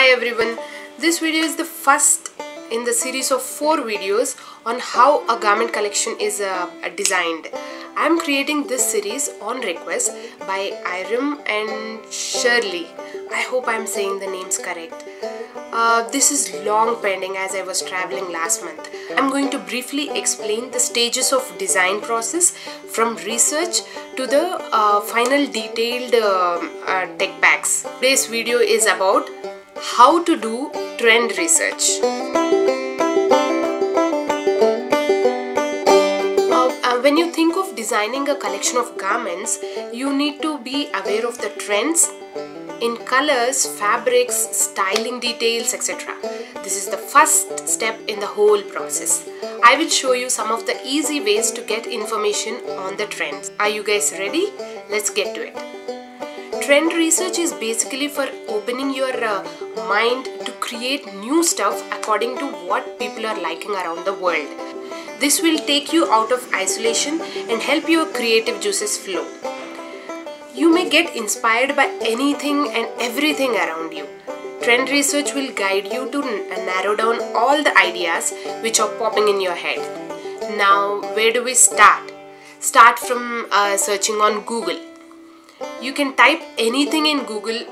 Hi everyone, this video is the first in the series of four videos on how a garment collection is uh, designed. I am creating this series on request by Irem and Sherlly. I hope I am saying the names correct. Uh, this is long pending as I was traveling last month. I'm going to briefly explain the stages of design process from research to the uh, final detailed uh, uh, tech packs. Today's video is about how to do trend research. Uh, uh, when you think of designing a collection of garments, you need to be aware of the trends in colors, fabrics, styling details, etc. This is the first step in the whole process. I will show you some of the easy ways to get information on the trends. Are you guys ready? Let's get to it. Trend research is basically for opening your uh, mind to create new stuff according to what people are liking around the world. This will take you out of isolation and help your creative juices flow. You may get inspired by anything and everything around you. Trend research will guide you to narrow down all the ideas which are popping in your head. Now, where do we start? Start from uh, searching on Google. You can type anything in Google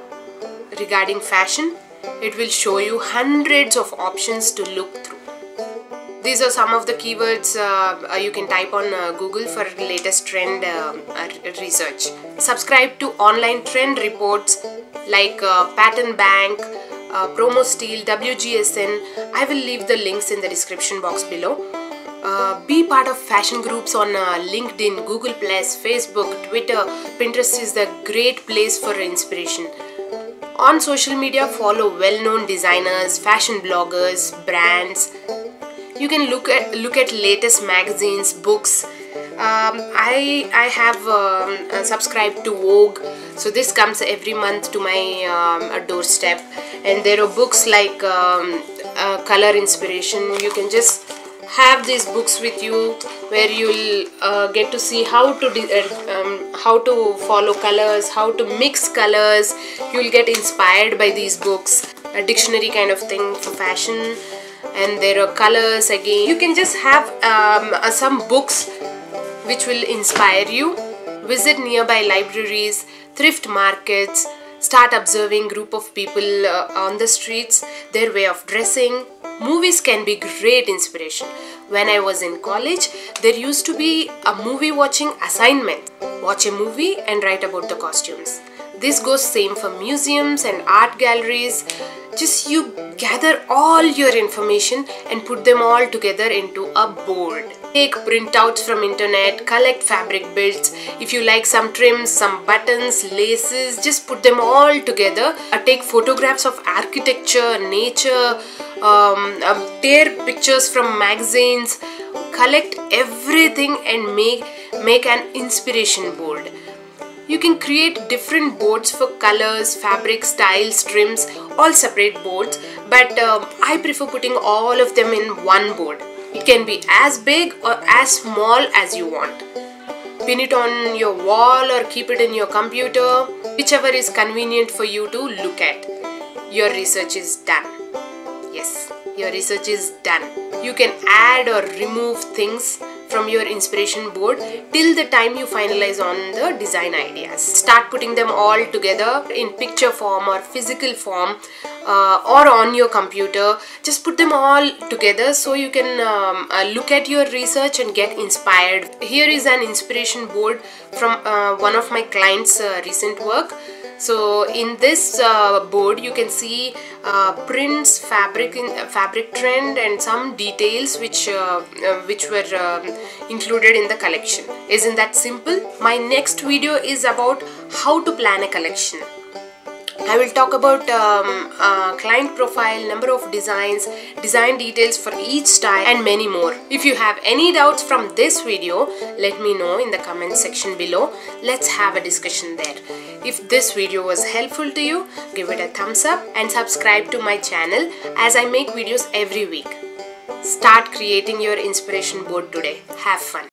regarding fashion, it will show you hundreds of options to look through. These are some of the keywords uh, you can type on uh, Google for latest trend uh, research. Subscribe to online trend reports like uh, Patternbank, uh, Promostyl, WGSN. I will leave the links in the description box below. Uh, be part of fashion groups on uh, LinkedIn, Google Plus, Facebook, Twitter, Pinterest is the great place for inspiration. On social media, follow well-known designers, fashion bloggers, brands. You can look at look at latest magazines, books. Um, I I have um, uh, subscribed to Vogue, so this comes every month to my um, doorstep. And there are books like um, uh, color inspiration. You can just have these books with you where you'll uh, get to see how to uh, um, how to follow colors how to mix colors. You'll get inspired by these books. A dictionary kind of thing for fashion. And there are colors again. You can just have um, uh, some books which will inspire you. Visit nearby libraries thrift markets start observing group of people uh, on the streets their way of dressing. Movies can be great inspiration. When i was in college there used to be a movie watching assignment. Watch a movie and write about the costumes this goes same for museums and art galleries. Just you gather all your information and put them all together into a board. Take printouts from internet collect fabric bits if you like some trims some buttons laces just put them all together. Uh, take photographs of architecture nature um, um, take pictures from magazines. Collect everything and make make an inspiration board you can create different boards for colors, fabric, styles, trims, all separate boards but uh, I prefer putting all of them in one board. It can be as big or as small as you want. Pin it on your wall or keep it in your computer, whichever is convenient for you to look at. Your research is done. Yes, your research is done. You can add or remove things from your inspiration board till the time you finalize on the design ideas. Start putting them all together in picture form or physical form uh, or on your computer. Just put them all together so you can um, uh, look at your research and get inspired. Here is an inspiration board from uh, one of my clients' uh, recent work so in this uh, board you can see uh, prints fabric in uh, fabric trend and some details which uh, uh, which were um, included in the collection. Isn't that simple? My next video is about how to plan a collection I will talk about um, uh, client profile, number of designs, design details for each style and many more. If you have any doubts from this video, let me know in the comment section below. Let's have a discussion there. If this video was helpful to you, give it a thumbs up and subscribe to my channel as I make videos every week. Start creating your inspiration board today. Have fun.